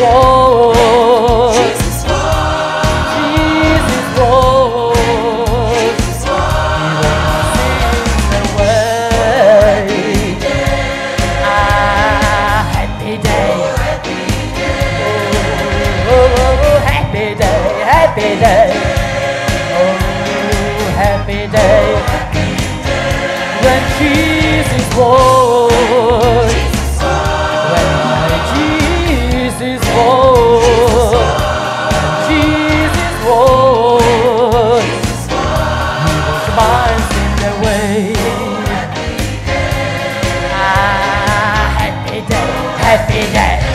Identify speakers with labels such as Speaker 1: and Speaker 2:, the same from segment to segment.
Speaker 1: Jesus was.
Speaker 2: Jesus rose. Happy day, oh, happy day, happy day, oh, happy day, when Jesus rose, day, happy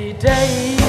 Speaker 2: Happy day.